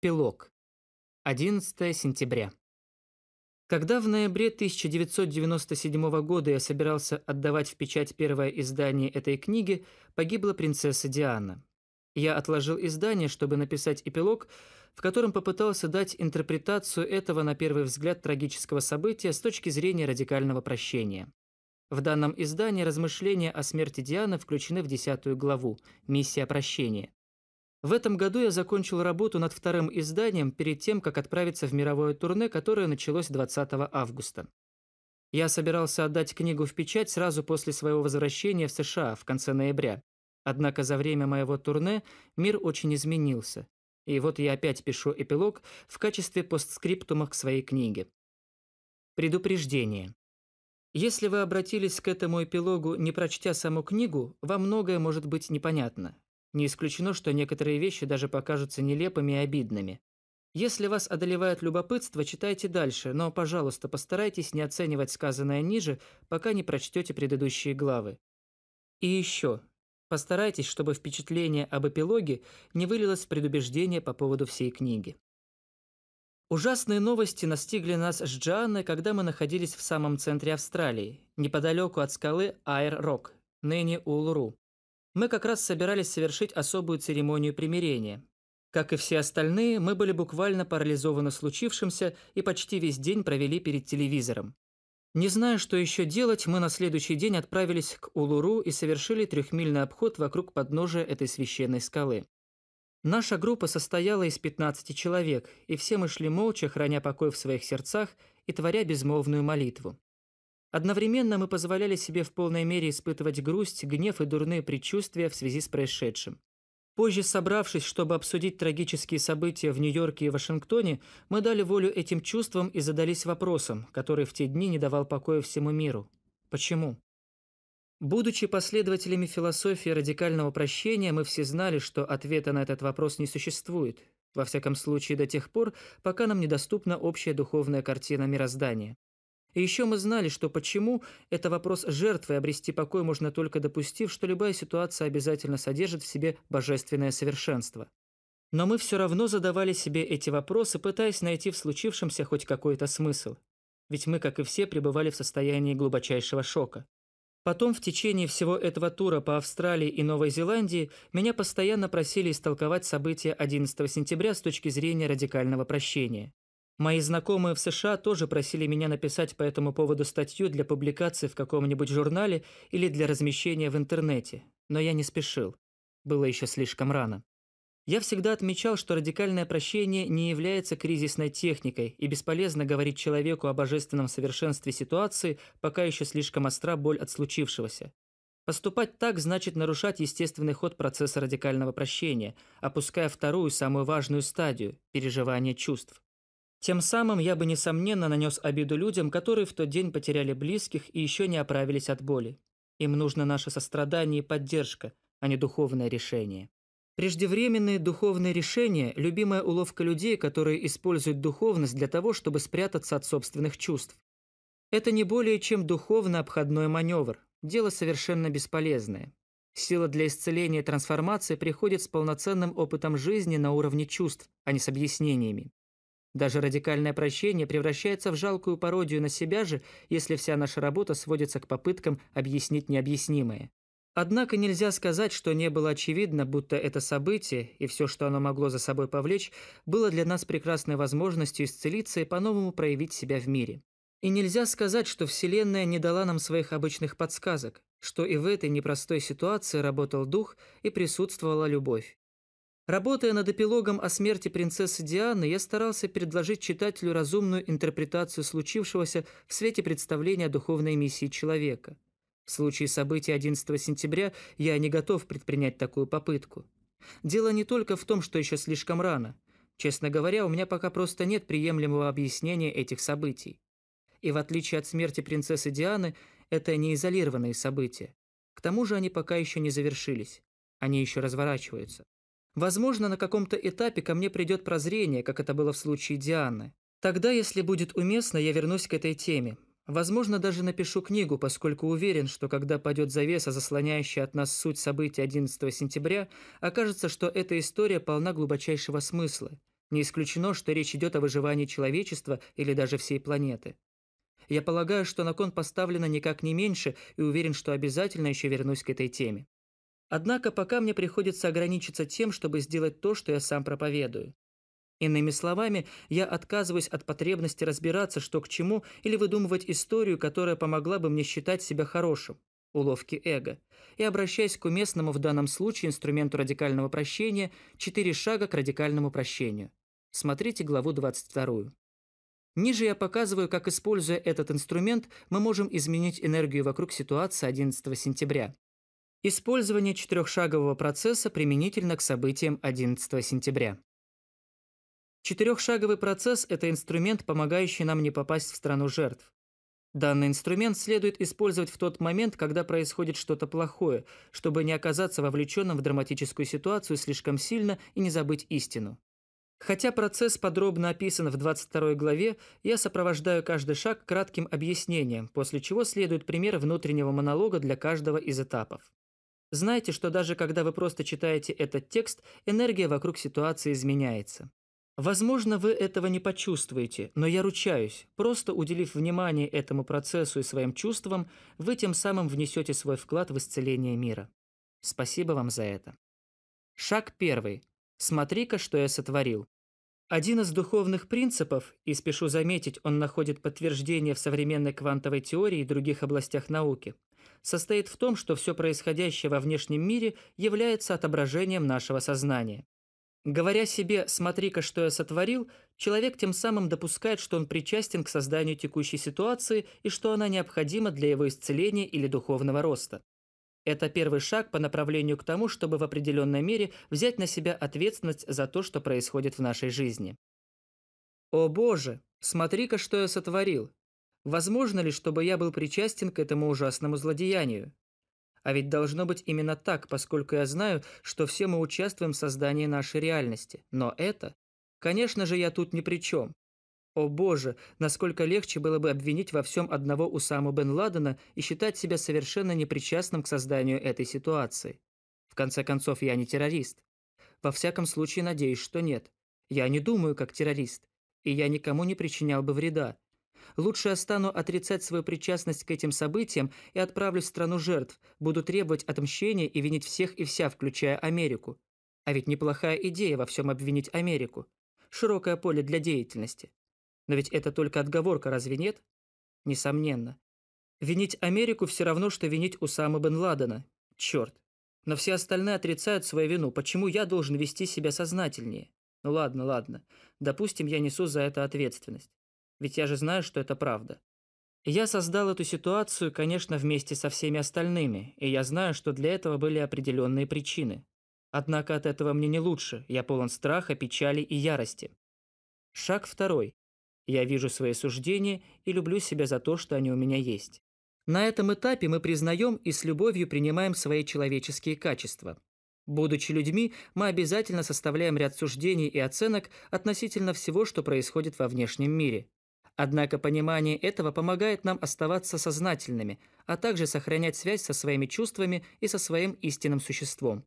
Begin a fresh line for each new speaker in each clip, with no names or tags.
Пилок. 11 сентября. Когда в ноябре 1997 года я собирался отдавать в печать первое издание этой книги, погибла принцесса Диана. Я отложил издание, чтобы написать эпилог, в котором попытался дать интерпретацию этого, на первый взгляд, трагического события с точки зрения радикального прощения. В данном издании размышления о смерти Дианы включены в десятую главу «Миссия прощения». В этом году я закончил работу над вторым изданием перед тем, как отправиться в мировое турне, которое началось 20 августа. Я собирался отдать книгу в печать сразу после своего возвращения в США в конце ноября. Однако за время моего турне мир очень изменился. И вот я опять пишу эпилог в качестве постскриптума к своей книге. Предупреждение. Если вы обратились к этому эпилогу, не прочтя саму книгу, вам многое может быть непонятно. Не исключено, что некоторые вещи даже покажутся нелепыми и обидными. Если вас одолевает любопытство, читайте дальше, но, пожалуйста, постарайтесь не оценивать сказанное ниже, пока не прочтете предыдущие главы. И еще. Постарайтесь, чтобы впечатление об эпилоге не вылилось в предубеждение по поводу всей книги. Ужасные новости настигли нас с Джоанной, когда мы находились в самом центре Австралии, неподалеку от скалы Айр-Рок, ныне Улуру. Мы как раз собирались совершить особую церемонию примирения. Как и все остальные, мы были буквально парализованы случившимся и почти весь день провели перед телевизором. Не зная, что еще делать, мы на следующий день отправились к Улуру и совершили трехмильный обход вокруг подножия этой священной скалы. Наша группа состояла из 15 человек, и все мы шли молча, храня покой в своих сердцах и творя безмолвную молитву. Одновременно мы позволяли себе в полной мере испытывать грусть, гнев и дурные предчувствия в связи с происшедшим. Позже, собравшись, чтобы обсудить трагические события в Нью-Йорке и Вашингтоне, мы дали волю этим чувствам и задались вопросом, который в те дни не давал покоя всему миру. Почему? Будучи последователями философии радикального прощения, мы все знали, что ответа на этот вопрос не существует, во всяком случае до тех пор, пока нам недоступна общая духовная картина мироздания. И еще мы знали, что почему – это вопрос жертвы, обрести покой можно только допустив, что любая ситуация обязательно содержит в себе божественное совершенство. Но мы все равно задавали себе эти вопросы, пытаясь найти в случившемся хоть какой-то смысл. Ведь мы, как и все, пребывали в состоянии глубочайшего шока. Потом в течение всего этого тура по Австралии и Новой Зеландии меня постоянно просили истолковать события 11 сентября с точки зрения радикального прощения. Мои знакомые в США тоже просили меня написать по этому поводу статью для публикации в каком-нибудь журнале или для размещения в интернете, но я не спешил. Было еще слишком рано. Я всегда отмечал, что радикальное прощение не является кризисной техникой и бесполезно говорить человеку о божественном совершенстве ситуации, пока еще слишком остра боль от случившегося. Поступать так значит нарушать естественный ход процесса радикального прощения, опуская вторую, самую важную стадию – переживание чувств. Тем самым я бы, несомненно, нанес обиду людям, которые в тот день потеряли близких и еще не оправились от боли. Им нужно наше сострадание и поддержка, а не духовное решение. Преждевременные духовные решения – любимая уловка людей, которые используют духовность для того, чтобы спрятаться от собственных чувств. Это не более чем духовно обходной маневр, дело совершенно бесполезное. Сила для исцеления и трансформации приходит с полноценным опытом жизни на уровне чувств, а не с объяснениями. Даже радикальное прощение превращается в жалкую пародию на себя же, если вся наша работа сводится к попыткам объяснить необъяснимое. Однако нельзя сказать, что не было очевидно, будто это событие и все, что оно могло за собой повлечь, было для нас прекрасной возможностью исцелиться и по-новому проявить себя в мире. И нельзя сказать, что Вселенная не дала нам своих обычных подсказок, что и в этой непростой ситуации работал дух и присутствовала любовь. Работая над эпилогом о смерти принцессы Дианы, я старался предложить читателю разумную интерпретацию случившегося в свете представления о духовной миссии человека. В случае событий 11 сентября я не готов предпринять такую попытку. Дело не только в том, что еще слишком рано. Честно говоря, у меня пока просто нет приемлемого объяснения этих событий. И в отличие от смерти принцессы Дианы, это не изолированные события. К тому же они пока еще не завершились. Они еще разворачиваются. Возможно, на каком-то этапе ко мне придет прозрение, как это было в случае Дианы. Тогда, если будет уместно, я вернусь к этой теме. Возможно, даже напишу книгу, поскольку уверен, что когда падет завеса, заслоняющая от нас суть событий 11 сентября, окажется, что эта история полна глубочайшего смысла. Не исключено, что речь идет о выживании человечества или даже всей планеты. Я полагаю, что на кон поставлено никак не меньше и уверен, что обязательно еще вернусь к этой теме. Однако пока мне приходится ограничиться тем, чтобы сделать то, что я сам проповедую. Иными словами, я отказываюсь от потребности разбираться, что к чему, или выдумывать историю, которая помогла бы мне считать себя хорошим, уловки эго, и обращаясь к уместному в данном случае инструменту радикального прощения «Четыре шага к радикальному прощению». Смотрите главу 22. Ниже я показываю, как, используя этот инструмент, мы можем изменить энергию вокруг ситуации 11 сентября. Использование четырехшагового процесса применительно к событиям 11 сентября. Четырехшаговый процесс – это инструмент, помогающий нам не попасть в страну жертв. Данный инструмент следует использовать в тот момент, когда происходит что-то плохое, чтобы не оказаться вовлеченным в драматическую ситуацию слишком сильно и не забыть истину. Хотя процесс подробно описан в 22 главе, я сопровождаю каждый шаг кратким объяснением, после чего следует пример внутреннего монолога для каждого из этапов. Знайте, что даже когда вы просто читаете этот текст, энергия вокруг ситуации изменяется. Возможно, вы этого не почувствуете, но я ручаюсь, просто уделив внимание этому процессу и своим чувствам, вы тем самым внесете свой вклад в исцеление мира. Спасибо вам за это. Шаг первый. Смотри-ка, что я сотворил. Один из духовных принципов, и спешу заметить, он находит подтверждение в современной квантовой теории и других областях науки, состоит в том, что все происходящее во внешнем мире является отображением нашего сознания. Говоря себе «смотри-ка, что я сотворил», человек тем самым допускает, что он причастен к созданию текущей ситуации и что она необходима для его исцеления или духовного роста. Это первый шаг по направлению к тому, чтобы в определенной мере взять на себя ответственность за то, что происходит в нашей жизни. «О боже, смотри-ка, что я сотворил! Возможно ли, чтобы я был причастен к этому ужасному злодеянию? А ведь должно быть именно так, поскольку я знаю, что все мы участвуем в создании нашей реальности. Но это... Конечно же, я тут ни при чем. О боже, насколько легче было бы обвинить во всем одного Усаму бен Ладена и считать себя совершенно непричастным к созданию этой ситуации. В конце концов, я не террорист. Во всяком случае, надеюсь, что нет. Я не думаю как террорист, и я никому не причинял бы вреда. Лучше я стану отрицать свою причастность к этим событиям и отправлюсь в страну жертв, буду требовать отмщения и винить всех и вся, включая Америку. А ведь неплохая идея во всем обвинить Америку. Широкое поле для деятельности. Но ведь это только отговорка, разве нет? Несомненно. Винить Америку все равно, что винить Усама бен Ладена. Черт. Но все остальные отрицают свою вину. Почему я должен вести себя сознательнее? Ну ладно, ладно. Допустим, я несу за это ответственность. Ведь я же знаю, что это правда. Я создал эту ситуацию, конечно, вместе со всеми остальными, и я знаю, что для этого были определенные причины. Однако от этого мне не лучше, я полон страха, печали и ярости. Шаг второй. Я вижу свои суждения и люблю себя за то, что они у меня есть. На этом этапе мы признаем и с любовью принимаем свои человеческие качества. Будучи людьми, мы обязательно составляем ряд суждений и оценок относительно всего, что происходит во внешнем мире. Однако понимание этого помогает нам оставаться сознательными, а также сохранять связь со своими чувствами и со своим истинным существом.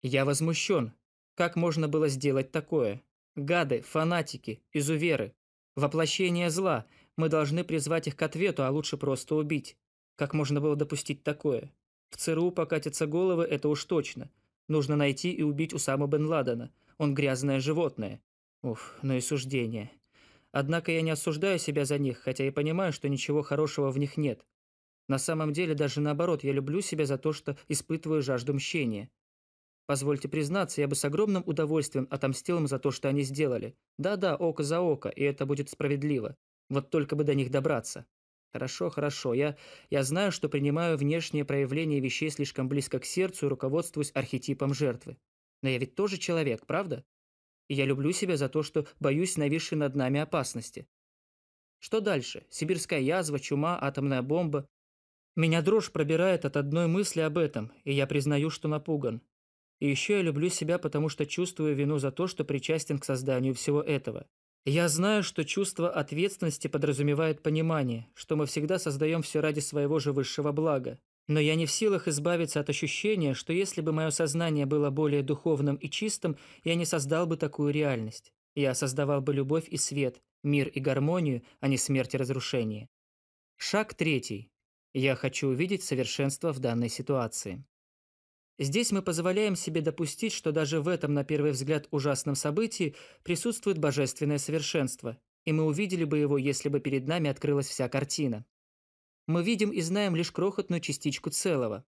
Я возмущен. Как можно было сделать такое? Гады, фанатики, изуверы. Воплощение зла. Мы должны призвать их к ответу, а лучше просто убить. Как можно было допустить такое? В ЦРУ покатятся головы, это уж точно. Нужно найти и убить Усама бен Ладена. Он грязное животное. Уф, ну и суждение. Однако я не осуждаю себя за них, хотя и понимаю, что ничего хорошего в них нет. На самом деле, даже наоборот, я люблю себя за то, что испытываю жажду мщения. Позвольте признаться, я бы с огромным удовольствием отомстил им за то, что они сделали. Да-да, око за око, и это будет справедливо. Вот только бы до них добраться. Хорошо, хорошо. Я, я знаю, что принимаю внешнее проявление вещей слишком близко к сердцу и руководствуюсь архетипом жертвы. Но я ведь тоже человек, правда? И я люблю себя за то, что боюсь нависшей над нами опасности. Что дальше? Сибирская язва, чума, атомная бомба. Меня дрожь пробирает от одной мысли об этом, и я признаю, что напуган. И еще я люблю себя, потому что чувствую вину за то, что причастен к созданию всего этого. Я знаю, что чувство ответственности подразумевает понимание, что мы всегда создаем все ради своего же высшего блага, но я не в силах избавиться от ощущения, что если бы мое сознание было более духовным и чистым, я не создал бы такую реальность. Я создавал бы любовь и свет, мир и гармонию, а не смерть и разрушение. Шаг третий. Я хочу увидеть совершенство в данной ситуации. Здесь мы позволяем себе допустить, что даже в этом, на первый взгляд, ужасном событии присутствует божественное совершенство, и мы увидели бы его, если бы перед нами открылась вся картина. Мы видим и знаем лишь крохотную частичку целого.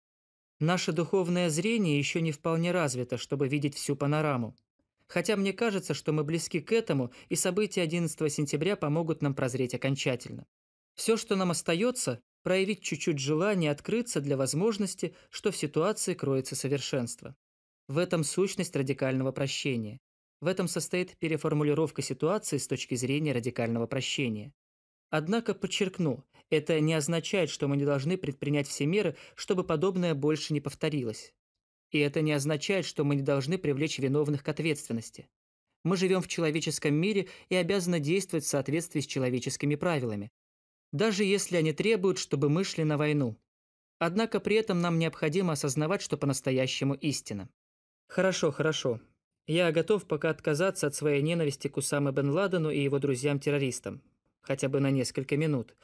Наше духовное зрение еще не вполне развито, чтобы видеть всю панораму. Хотя мне кажется, что мы близки к этому, и события 11 сентября помогут нам прозреть окончательно. Все, что нам остается, проявить чуть-чуть желание открыться для возможности, что в ситуации кроется совершенство. В этом сущность радикального прощения. В этом состоит переформулировка ситуации с точки зрения радикального прощения. Однако, подчеркну, это не означает, что мы не должны предпринять все меры, чтобы подобное больше не повторилось. И это не означает, что мы не должны привлечь виновных к ответственности. Мы живем в человеческом мире и обязаны действовать в соответствии с человеческими правилами, даже если они требуют, чтобы мы шли на войну. Однако при этом нам необходимо осознавать, что по-настоящему истина. Хорошо, хорошо. Я готов пока отказаться от своей ненависти к Усаме бен Ладену и его друзьям-террористам. Хотя бы на несколько минут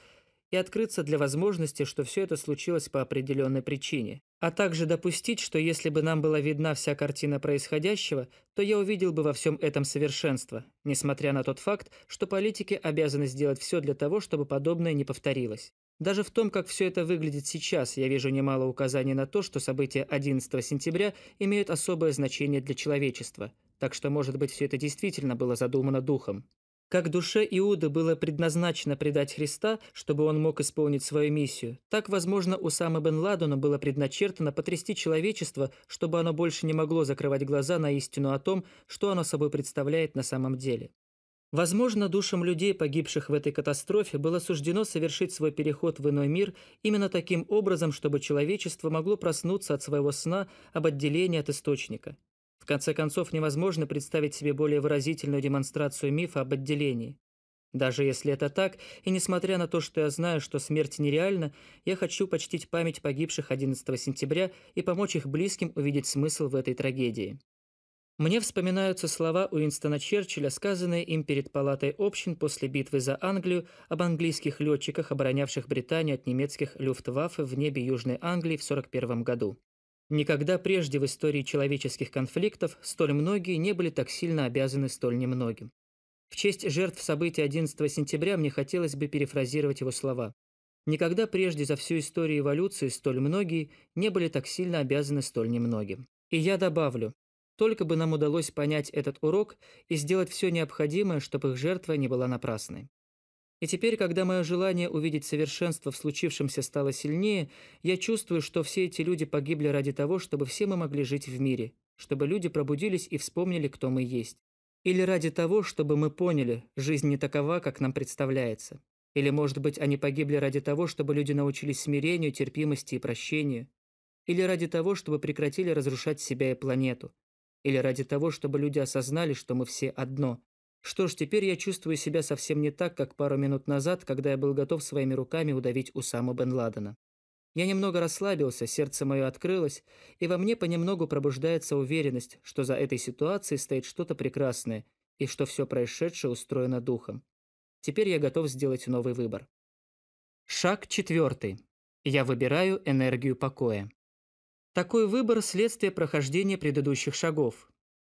и открыться для возможности, что все это случилось по определенной причине. А также допустить, что если бы нам была видна вся картина происходящего, то я увидел бы во всем этом совершенство, несмотря на тот факт, что политики обязаны сделать все для того, чтобы подобное не повторилось. Даже в том, как все это выглядит сейчас, я вижу немало указаний на то, что события 11 сентября имеют особое значение для человечества. Так что, может быть, все это действительно было задумано духом. Как душе Иуда было предназначено предать Христа, чтобы он мог исполнить свою миссию, так, возможно, у Сама бен Ладуна было предначертано потрясти человечество, чтобы оно больше не могло закрывать глаза на истину о том, что оно собой представляет на самом деле. Возможно, душам людей, погибших в этой катастрофе, было суждено совершить свой переход в иной мир именно таким образом, чтобы человечество могло проснуться от своего сна об отделении от источника конце концов, невозможно представить себе более выразительную демонстрацию мифа об отделении. Даже если это так, и несмотря на то, что я знаю, что смерть нереальна, я хочу почтить память погибших 11 сентября и помочь их близким увидеть смысл в этой трагедии. Мне вспоминаются слова Уинстона Черчилля, сказанные им перед палатой общин после битвы за Англию об английских летчиках, оборонявших Британию от немецких люфтваффе в небе Южной Англии в 1941 году. Никогда прежде в истории человеческих конфликтов столь многие не были так сильно обязаны столь немногим. В честь жертв событий 11 сентября мне хотелось бы перефразировать его слова. Никогда прежде за всю историю эволюции столь многие не были так сильно обязаны столь немногим. И я добавлю, только бы нам удалось понять этот урок и сделать все необходимое, чтобы их жертва не была напрасной. И теперь, когда мое желание увидеть совершенство в случившемся стало сильнее, я чувствую, что все эти люди погибли ради того, чтобы все мы могли жить в мире, чтобы люди пробудились и вспомнили, кто мы есть. Или ради того, чтобы мы поняли, жизнь не такова, как нам представляется. Или, может быть, они погибли ради того, чтобы люди научились смирению, терпимости и прощению. Или ради того, чтобы прекратили разрушать себя и планету. Или ради того, чтобы люди осознали, что мы все одно, что ж, теперь я чувствую себя совсем не так, как пару минут назад, когда я был готов своими руками удавить Усаму бен Ладена. Я немного расслабился, сердце мое открылось, и во мне понемногу пробуждается уверенность, что за этой ситуацией стоит что-то прекрасное, и что все происшедшее устроено духом. Теперь я готов сделать новый выбор. Шаг четвертый. Я выбираю энергию покоя. Такой выбор – следствие прохождения предыдущих шагов.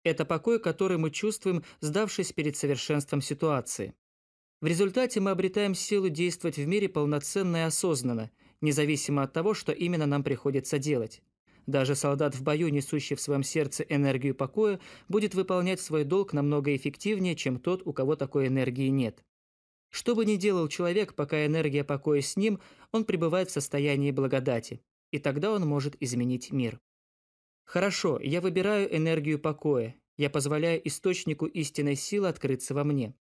Это покой, который мы чувствуем, сдавшись перед совершенством ситуации. В результате мы обретаем силу действовать в мире полноценно и осознанно, независимо от того, что именно нам приходится делать. Даже солдат в бою, несущий в своем сердце энергию покоя, будет выполнять свой долг намного эффективнее, чем тот, у кого такой энергии нет. Что бы ни делал человек, пока энергия покоя с ним, он пребывает в состоянии благодати, и тогда он может изменить мир. Хорошо, я выбираю энергию покоя. Я позволяю источнику истинной силы открыться во мне.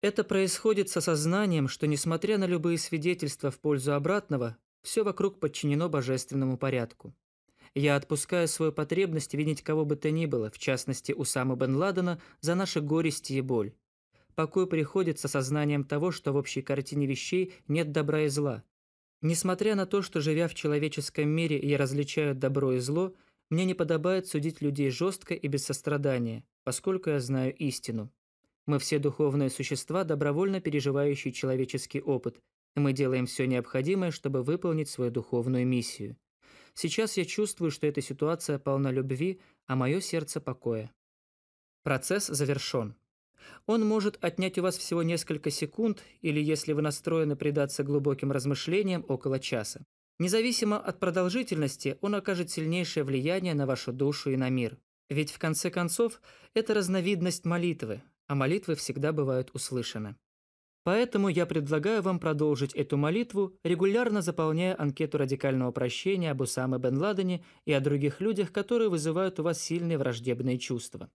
Это происходит с осознанием, что несмотря на любые свидетельства в пользу обратного, все вокруг подчинено божественному порядку. Я отпускаю свою потребность видеть кого бы то ни было, в частности Усама бен Ладена, за наши горести и боль. Покой приходит с осознанием того, что в общей картине вещей нет добра и зла. Несмотря на то, что живя в человеческом мире я различаю добро и зло – мне не подобает судить людей жестко и без сострадания, поскольку я знаю истину. Мы все духовные существа, добровольно переживающие человеческий опыт, и мы делаем все необходимое, чтобы выполнить свою духовную миссию. Сейчас я чувствую, что эта ситуация полна любви, а мое сердце покоя. Процесс завершен. Он может отнять у вас всего несколько секунд, или, если вы настроены предаться глубоким размышлениям, около часа. Независимо от продолжительности, он окажет сильнейшее влияние на вашу душу и на мир. Ведь, в конце концов, это разновидность молитвы, а молитвы всегда бывают услышаны. Поэтому я предлагаю вам продолжить эту молитву, регулярно заполняя анкету радикального прощения об Усаме бен Ладене и о других людях, которые вызывают у вас сильные враждебные чувства.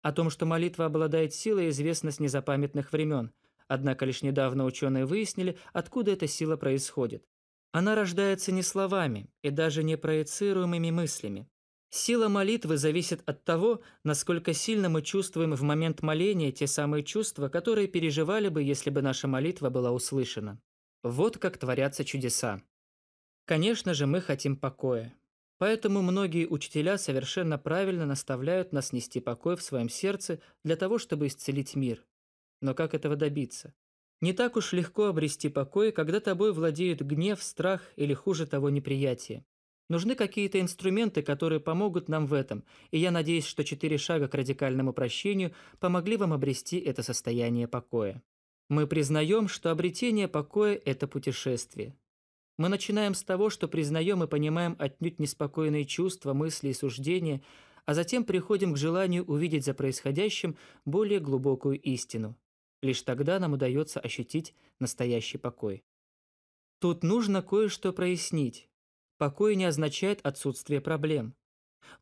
О том, что молитва обладает силой, известно с незапамятных времен, однако лишь недавно ученые выяснили, откуда эта сила происходит. Она рождается не словами и даже не проецируемыми мыслями, Сила молитвы зависит от того, насколько сильно мы чувствуем в момент моления те самые чувства, которые переживали бы, если бы наша молитва была услышана. Вот как творятся чудеса. Конечно же, мы хотим покоя. Поэтому многие учителя совершенно правильно наставляют нас нести покой в своем сердце для того, чтобы исцелить мир. Но как этого добиться? Не так уж легко обрести покой, когда тобой владеют гнев, страх или хуже того неприятие. Нужны какие-то инструменты, которые помогут нам в этом, и я надеюсь, что четыре шага к радикальному прощению помогли вам обрести это состояние покоя. Мы признаем, что обретение покоя – это путешествие. Мы начинаем с того, что признаем и понимаем отнюдь неспокойные чувства, мысли и суждения, а затем приходим к желанию увидеть за происходящим более глубокую истину. Лишь тогда нам удается ощутить настоящий покой. Тут нужно кое-что прояснить. Покой не означает отсутствие проблем.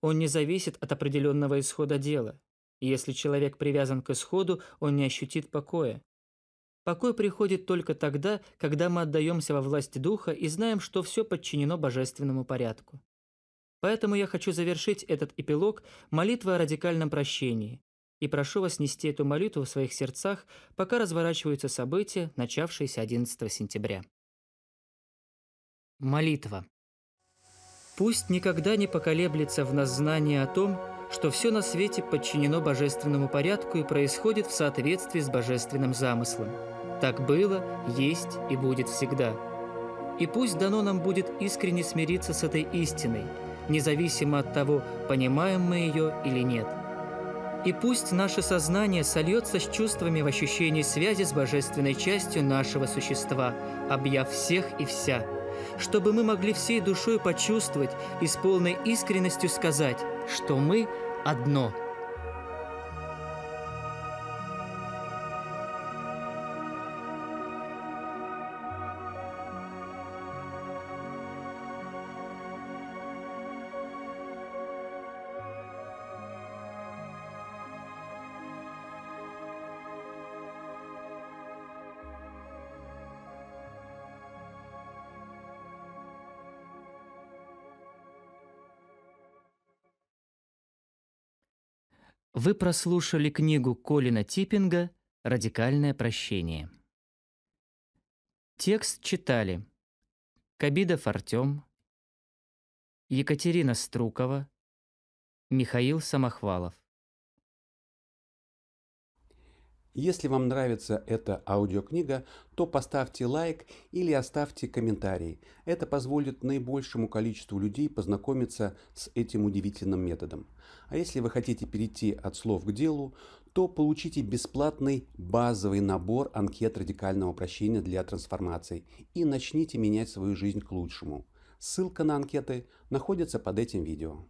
Он не зависит от определенного исхода дела. Если человек привязан к исходу, он не ощутит покоя. Покой приходит только тогда, когда мы отдаемся во власть Духа и знаем, что все подчинено божественному порядку. Поэтому я хочу завершить этот эпилог молитвой о радикальном прощении и прошу вас нести эту молитву в своих сердцах, пока разворачиваются события, начавшиеся 11 сентября. Молитва. Пусть никогда не поколеблется в нас знание о том, что все на свете подчинено божественному порядку и происходит в соответствии с божественным замыслом. Так было, есть и будет всегда. И пусть дано нам будет искренне смириться с этой истиной, независимо от того, понимаем мы ее или нет. И пусть наше сознание сольется с чувствами в ощущении связи с божественной частью нашего существа, объяв всех и вся – чтобы мы могли всей душой почувствовать и с полной искренностью сказать, что мы одно – Вы прослушали книгу Колина Типпинга «Радикальное прощение». Текст читали Кабидов Артем, Екатерина Струкова, Михаил Самохвалов.
Если вам нравится эта аудиокнига, то поставьте лайк или оставьте комментарий. Это позволит наибольшему количеству людей познакомиться с этим удивительным методом. А если вы хотите перейти от слов к делу, то получите бесплатный базовый набор анкет радикального прощения для трансформации и начните менять свою жизнь к лучшему. Ссылка на анкеты находится под этим видео.